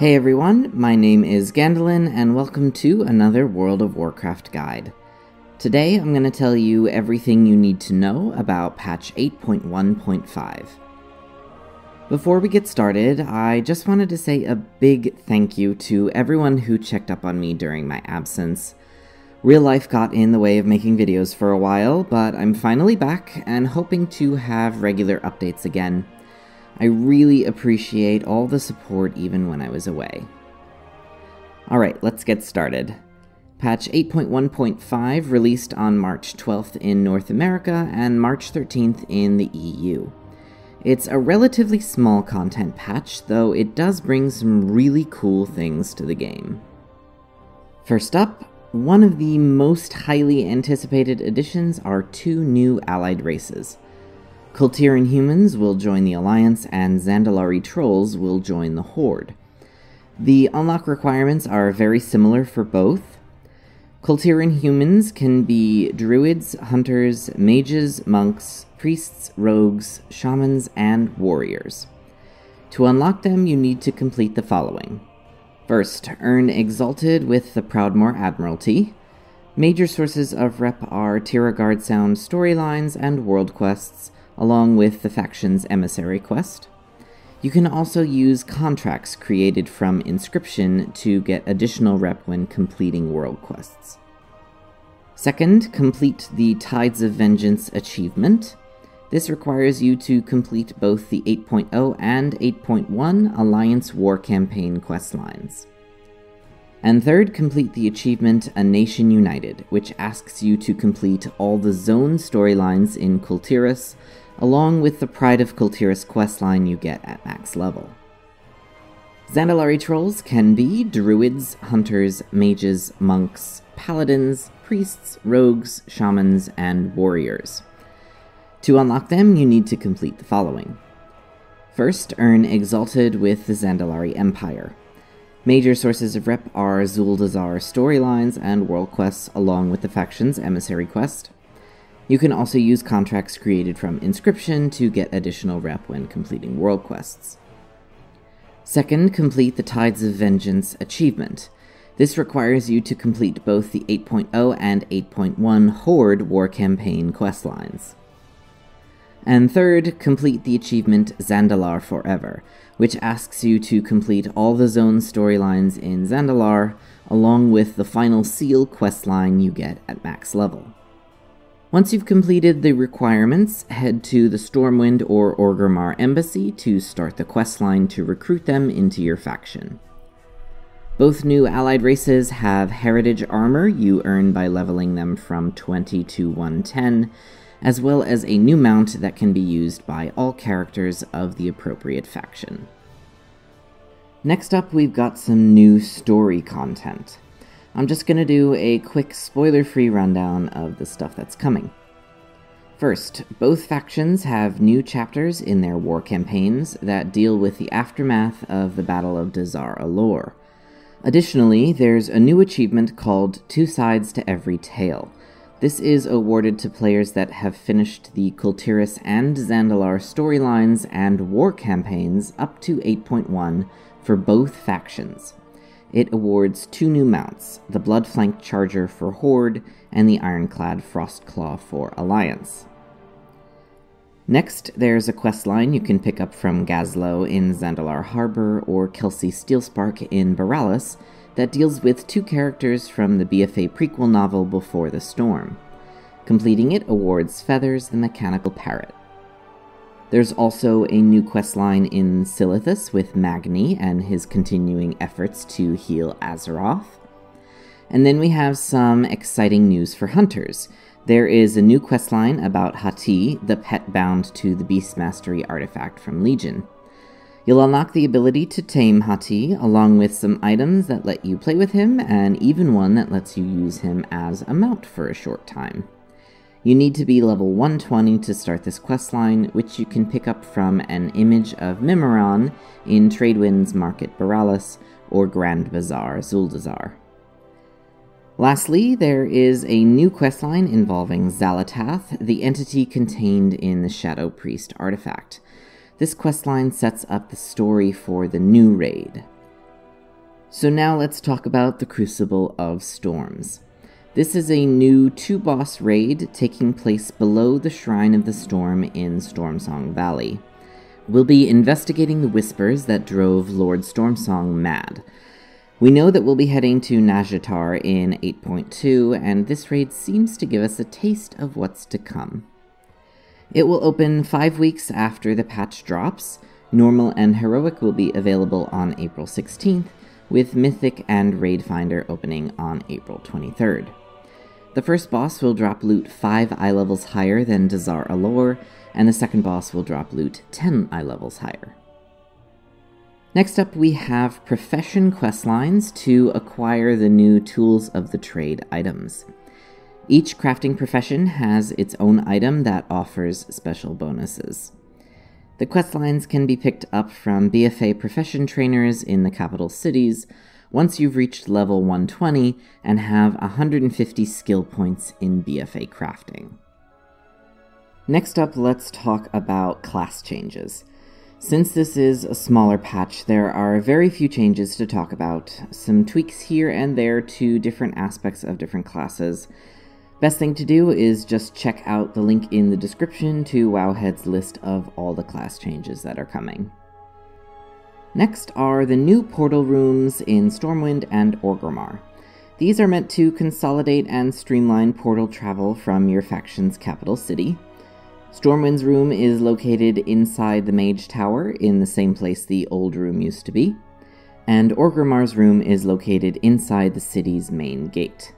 Hey everyone, my name is Gandalin, and welcome to another World of Warcraft guide. Today I'm going to tell you everything you need to know about patch 8.1.5. Before we get started, I just wanted to say a big thank you to everyone who checked up on me during my absence. Real life got in the way of making videos for a while, but I'm finally back and hoping to have regular updates again. I really appreciate all the support even when I was away. Alright, let's get started. Patch 8.1.5 released on March 12th in North America and March 13th in the EU. It's a relatively small content patch, though it does bring some really cool things to the game. First up, one of the most highly anticipated additions are two new allied races. Kul Tiran humans will join the Alliance, and Zandalari trolls will join the Horde. The unlock requirements are very similar for both. Kul Tiran humans can be druids, hunters, mages, monks, priests, rogues, shamans, and warriors. To unlock them, you need to complete the following. First, earn Exalted with the Proudmoore Admiralty. Major sources of rep are Tiragarde Sound storylines and world quests, along with the faction's emissary quest. You can also use contracts created from Inscription to get additional rep when completing world quests. Second, complete the Tides of Vengeance achievement. This requires you to complete both the 8.0 and 8.1 Alliance War Campaign questlines. And third, complete the achievement A Nation United, which asks you to complete all the zone storylines in Kul Tiras, along with the Pride of Kul Tiras questline you get at max level. Zandalari trolls can be druids, hunters, mages, monks, paladins, priests, rogues, shamans, and warriors. To unlock them, you need to complete the following. First, earn Exalted with the Zandalari Empire. Major sources of rep are Zuldazar storylines and world quests, along with the faction's emissary quest. You can also use contracts created from Inscription to get additional rep when completing world quests. Second, complete the Tides of Vengeance achievement. This requires you to complete both the 8.0 and 8.1 Horde War Campaign questlines. And third, complete the achievement Zandalar Forever, which asks you to complete all the zone storylines in Zandalar, along with the final Seal questline you get at max level. Once you've completed the requirements, head to the Stormwind or Orgrimmar embassy to start the questline to recruit them into your faction. Both new allied races have heritage armor you earn by leveling them from 20 to 110, as well as a new mount that can be used by all characters of the appropriate faction. Next up, we've got some new story content. I'm just going to do a quick spoiler free rundown of the stuff that's coming. First, both factions have new chapters in their war campaigns that deal with the aftermath of the Battle of Dazar'alor. Additionally, there's a new achievement called Two Sides to Every Tale. This is awarded to players that have finished the Kul Tiras and Zandalar storylines and war campaigns up to 8.1 for both factions. It awards two new mounts, the Bloodflank Charger for Horde and the Ironclad Frostclaw for Alliance. Next, there's a quest line you can pick up from Gazlowe in Zandalar Harbor or Kelsey Steelspark in Boralus that deals with two characters from the BFA prequel novel Before the Storm. Completing it awards Feathers the Mechanical Parrot. There's also a new questline in Silithus with Magni and his continuing efforts to heal Azeroth. And then we have some exciting news for hunters. There is a new questline about Hati, the pet bound to the Beast Mastery artifact from Legion. You'll unlock the ability to tame Hati, along with some items that let you play with him, and even one that lets you use him as a mount for a short time. You need to be level 120 to start this questline, which you can pick up from an image of Mimiron in Tradewinds Market Boralus or Grand Bazaar Zuldazar. Lastly, there is a new questline involving Xal'atath, the entity contained in the Shadow Priest artifact. This questline sets up the story for the new raid. So now let's talk about the Crucible of Storms. This is a new two boss raid taking place below the Shrine of the Storm in Stormsong Valley. We'll be investigating the whispers that drove Lord Stormsong mad. We know that we'll be heading to Nazjatar in 8.2, and this raid seems to give us a taste of what's to come. It will open five weeks after the patch drops. Normal and Heroic will be available on April 16th, with Mythic and Raid Finder opening on April 23rd. The first boss will drop loot 5 eye levels higher than Dazar'alor, and the second boss will drop loot 10 eye levels higher. Next up, we have profession questlines to acquire the new Tools of the Trade items. Each crafting profession has its own item that offers special bonuses. The quest lines can be picked up from BFA profession trainers in the capital cities once you've reached level 120 and have 150 skill points in BFA crafting. Next up, let's talk about class changes. Since this is a smaller patch, there are very few changes to talk about, some tweaks here and there to different aspects of different classes, Best thing to do is just check out the link in the description to Wowhead's list of all the class changes that are coming. Next are the new portal rooms in Stormwind and Orgrimmar. These are meant to consolidate and streamline portal travel from your faction's capital city. Stormwind's room is located inside the Mage Tower, in the same place the old room used to be, and Orgrimmar's room is located inside the city's main gate.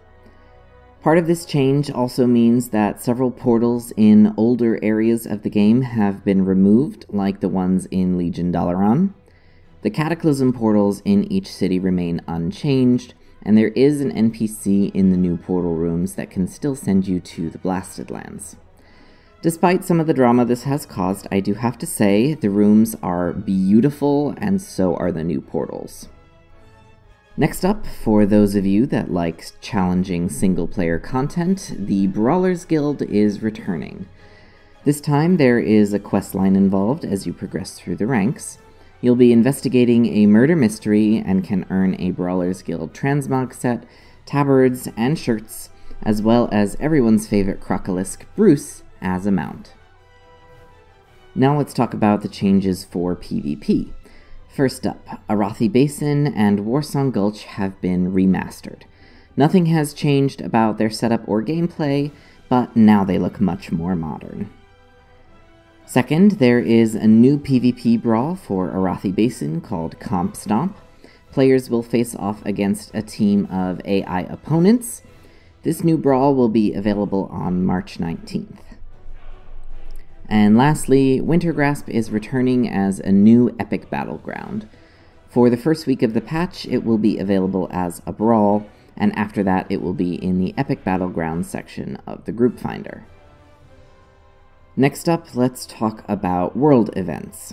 Part of this change also means that several portals in older areas of the game have been removed, like the ones in Legion Dalaran. The Cataclysm portals in each city remain unchanged, and there is an NPC in the new portal rooms that can still send you to the Blasted Lands. Despite some of the drama this has caused, I do have to say the rooms are beautiful, and so are the new portals. Next up, for those of you that like challenging single player content, the Brawlers Guild is returning. This time there is a quest line involved as you progress through the ranks. You'll be investigating a murder mystery and can earn a Brawlers Guild transmog set, tabards, and shirts, as well as everyone's favorite Crocolisk, Bruce, as a mount. Now let's talk about the changes for PvP. First up, Arathi Basin and Warsong Gulch have been remastered. Nothing has changed about their setup or gameplay, but now they look much more modern. Second, there is a new PvP brawl for Arathi Basin called Comp Stomp. Players will face off against a team of AI opponents. This new brawl will be available on March 19th. And lastly, Wintergrasp is returning as a new epic battleground. For the first week of the patch, it will be available as a brawl, and after that, it will be in the epic battleground section of the group finder. Next up, let's talk about world events.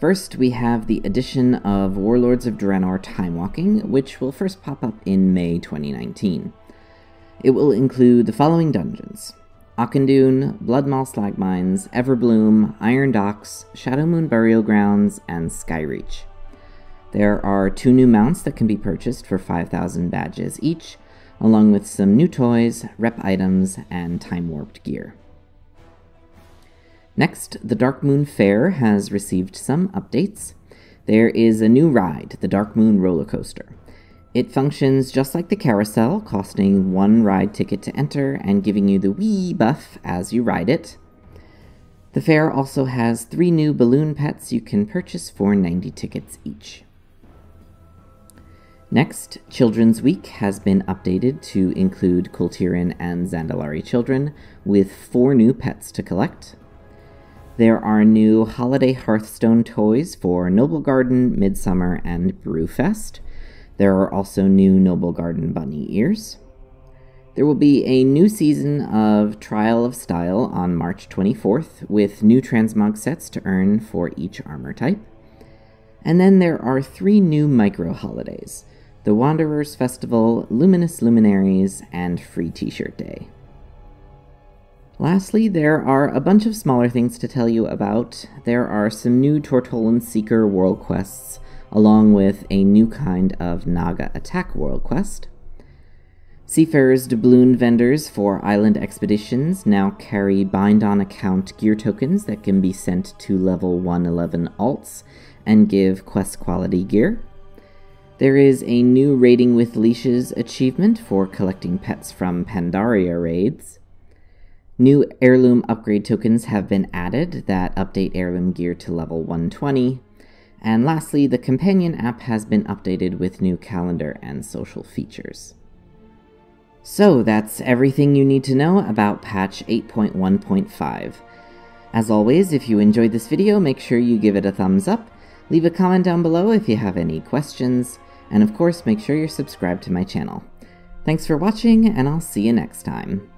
First, we have the addition of Warlords of Draenor Timewalking, which will first pop up in May 2019. It will include the following dungeons Auchindoun, Bloodmaul Slag Mines, Everbloom, Iron Docks, Shadowmoon Burial Grounds, and Skyreach. There are two new mounts that can be purchased for 5,000 badges each, along with some new toys, rep items, and time warped gear. Next, the Darkmoon Faire has received some updates. There is a new ride, the Darkmoon Roller Coaster. It functions just like the carousel, costing one ride ticket to enter and giving you the wee buff as you ride it. The fair also has three new balloon pets you can purchase for 90 tickets each. Next, Children's Week has been updated to include Kul Tiran and Zandalari children, with four new pets to collect. There are new holiday Hearthstone toys for Noblegarden, Midsummer, and Brewfest, there are also new Noblegarden bunny ears. There will be a new season of Trial of Style on March 24th with new transmog sets to earn for each armor type. And then there are three new micro holidays the Wanderers Festival, Luminous Luminaries, and Free T shirt Day. Lastly, there are a bunch of smaller things to tell you about. There are some new Tortollan Seeker world quests along with a new kind of Naga attack world quest. Seafarer's doubloon vendors for island expeditions now carry bind on account gear tokens that can be sent to level 111 alts and give quest quality gear. There is a new Raiding with Leashes achievement for collecting pets from Pandaria raids. New heirloom upgrade tokens have been added that update heirloom gear to level 120. And lastly, the companion app has been updated with new calendar and social features. So that's everything you need to know about patch 8.1.5. As always, if you enjoyed this video, make sure you give it a thumbs up, leave a comment down below if you have any questions, and of course make sure you're subscribed to my channel. Thanks for watching, and I'll see you next time.